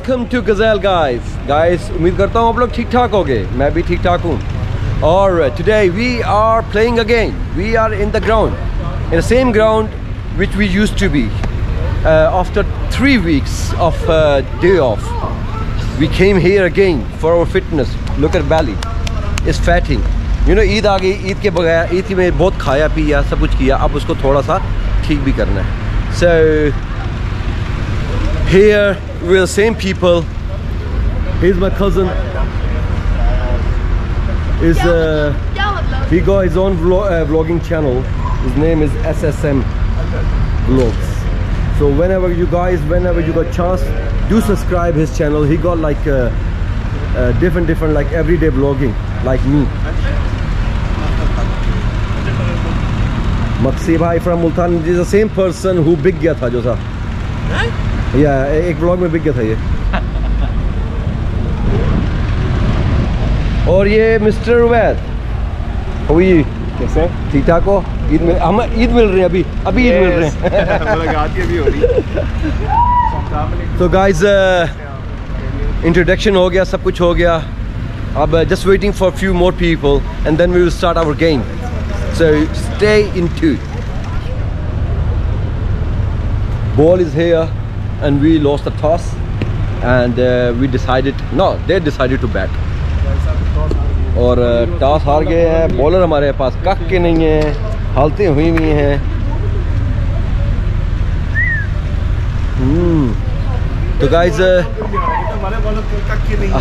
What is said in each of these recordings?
Welcome to गजैल guys guys उम्मीद करता हूँ आप लोग ठीक ठाक होगे। मैं भी ठीक ठाक हूँ। और today we are playing again we are in the ground in the same ground which we use to be after three weeks of day off we off here again for our fitness look at belly. Is fatting you know ईद आ गई। ईद के बगैर ईद में बहुत खाया पिया सब कुछ किया। अब उसको थोड़ा सा ठीक भी करना है। So Here we're the same people. Here's my cousin. Is uh, he got his own vlog, uh, vlogging channel. His name is SSM Vlogs. So whenever you guys, whenever you got chance, do subscribe his channel. He got like uh, uh, different, different like everyday vlogging, like me. Maksi bhai from Multan is the same person who big gaya tha jo tha. Huh? या एक blog में बिक गया था ये। और ये mister Uvaid हुई कैसे? ठीक ठाक हो? ईद मिल हम ईद मिल रहे हैं अभी अभी ईद मिल रहे हैं। तो गाइस इंट्रोडक्शन हो गया सब कुछ हो गया। अब just waiting for few more people and then we will start our game so stay in to ball is here. And we lost the toss and uh, we decided no they decided to bat. और toss हार गए हैं bowler हमारे पास कक के नहीं है हालतें हुई हुई हैं। हम्म, तो गाइज़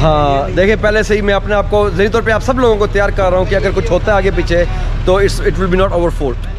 हाँ देखिए पहले से ही मैं अपने आप को जहनी तौर पे आप सब लोगों को तैयार कर रहा हूँ कि अगर कुछ होता है आगे पीछे तो it's it will be not over fort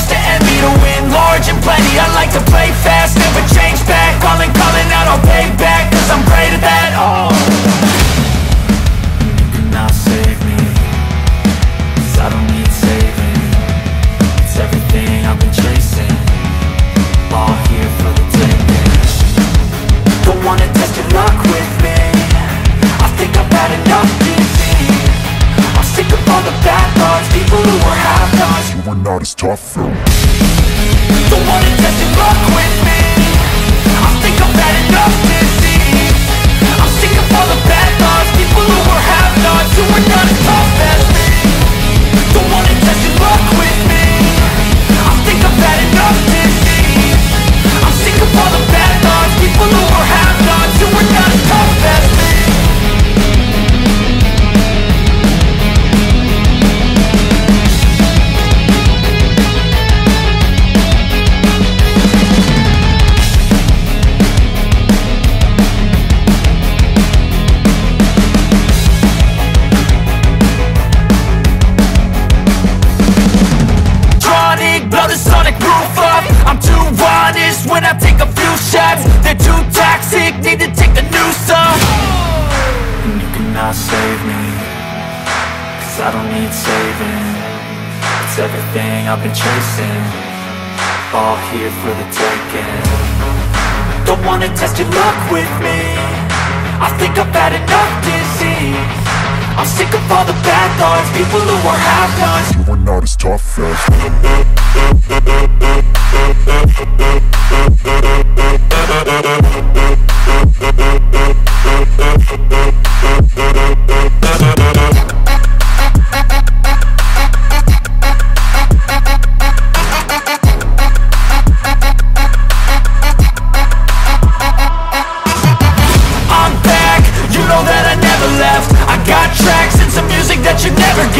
change to envy To win large and plenty, I like to tough blow the sonic roof up. I'm too honest when I take a few shots. They're too toxic, need to take the noose off And you cannot save me Cause I don't need saving. It's everything I've been chasing. All here for the taking. Don't wanna test your luck with me. I think I've had enough disease I'm sick of all the bad thoughts People who are half-nots You are not as tough as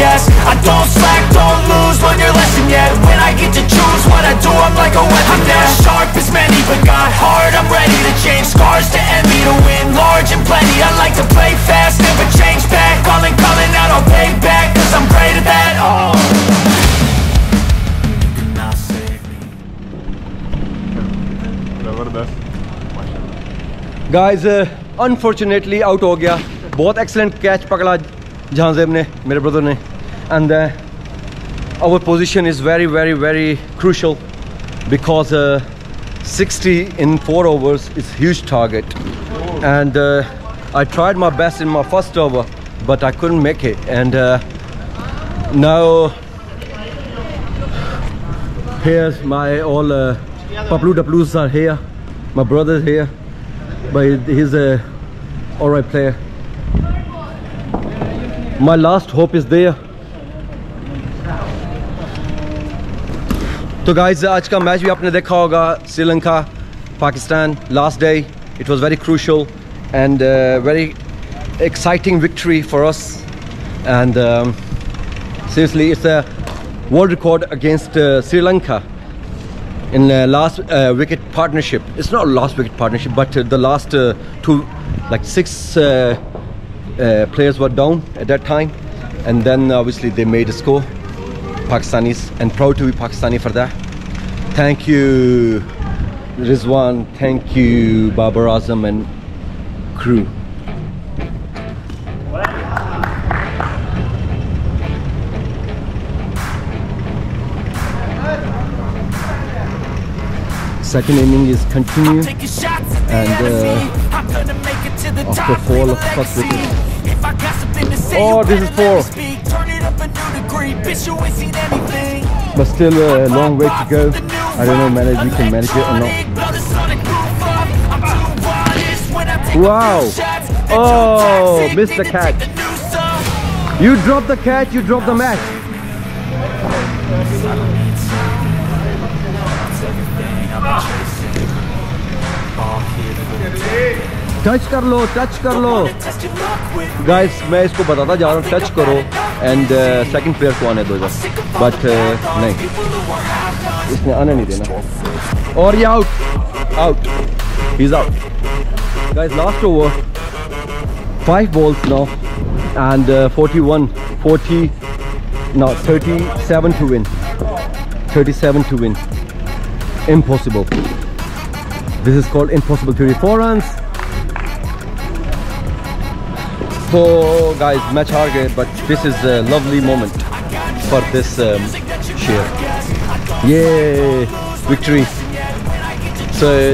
you never guess I don't slack, don't lose, learn your lesson yet When I get to choose what I do, I'm like a weapon I'm not sharp as many, but got heart I'm ready to change scars to envy To win large and plenty I like to play fast, never change back Calling, calling out, I'll pay back Cause I'm great at that, oh You cannot save me जबरदस्त guys unfortunately out हो गया बहुत excellent catch पकड़ा जहांजेब ने मेरे brother ने and our position is very very very crucial because uh, 60 in 4 overs is huge target. And uh, I tried my best in my first over but I couldn't make it. And uh, now here's my all uh, Paplu Daplus are here my brother's here but he- he's a alright player. My last hope is there तो guys आज का match भी आपने देखा होगा Sri Lanka Pakistan last day it was very crucial and very exciting victory for us and um, seriously it's a world record against uh, Sri Lanka in uh, last uh, wicket partnership it's not last wicket partnership but uh, the last uh, two like six uh, uh, players were down at that time and then obviously they made a score Pakistanis and proud to be Pakistani for that thank you Rizwan thank you Babar Azam and crew second inning is continue Taking shots at the And, uh, I'm gonna make it to the after top, fall of first legacy. wicket. If I got something to say, Oh, this is better let me four. but still a long way to go I don't know manage we can manage it or not Wow. Oh, missed the catch. you drop the catch you drop the match touch कर लो touch कर लो guys मैं इसको बताता जा रहा हूँ touch करो एंड सेकंड प्लेयर को आने दो बट नहीं इसने आने नहीं देना और ये out out he is out guys last over five balls now and uh, 41 40 no 37 to win 37 to win impossible this is called impossible 34 runs So guys, match hard game, but this is a lovely moment for this um. Yay! Victory! So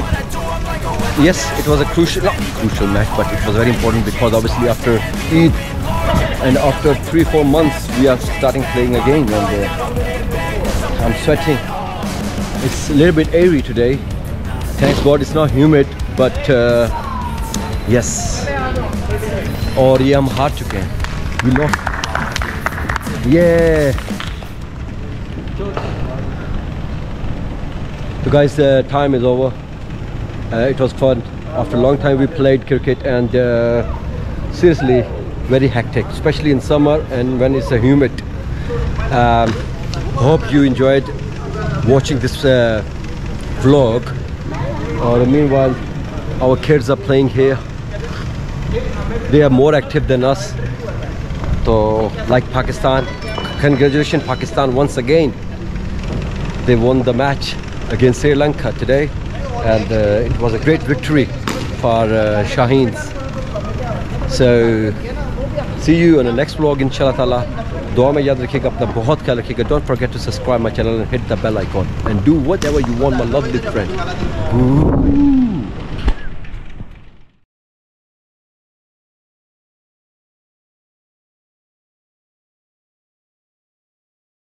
yes, it was a crucial, not crucial match, but it was very important because obviously after Eid and after three, four months, we are starting playing again, and uh, I'm sweating. It's a little bit airy today. Thanks God, it's not humid, but uh, yes. और ये हम हार चुके हैं we lost yeah so guys the time is over uh, it was fun after a long time we played cricket and uh, seriously very hectic especially in summer and when it's a humid um, hope you enjoyed watching this uh, vlog or meanwhile our kids are playing here they are more active than us. So like Pakistan congratulations Pakistan once again. They won the match against Sri Lanka today and uh, it was a great victory for uh, Shaheens. So see you on the next vlog inshallah ta'ala. Do mein yaad rakhiyega. Don't forget to subscribe my channel and hit the bell icon. And do whatever you want my lovely friend. Ooh.